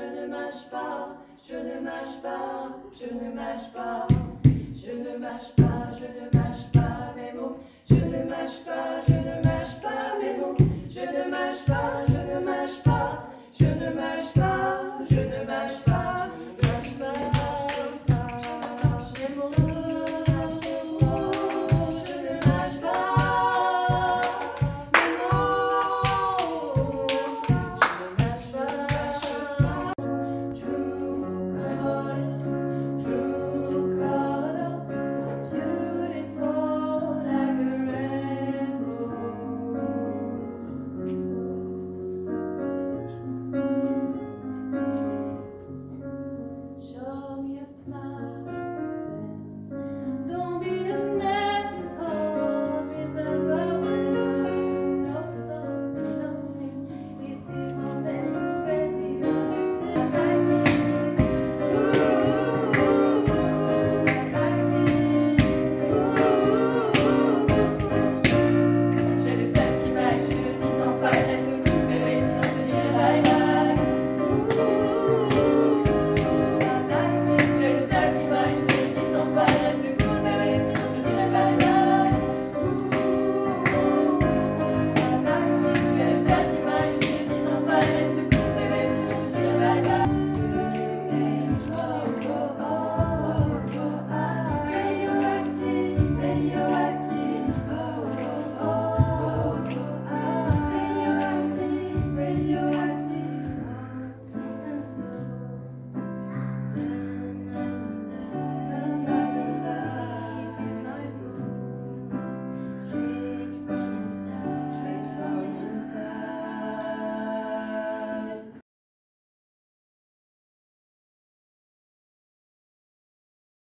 Je ne mâche pas, je ne mâche pas, je ne mâche pas. Je ne mâche pas, je ne mâche pas mes mots. Je ne mâche pas, je ne mâche pas mes mots. Je ne mâche pas,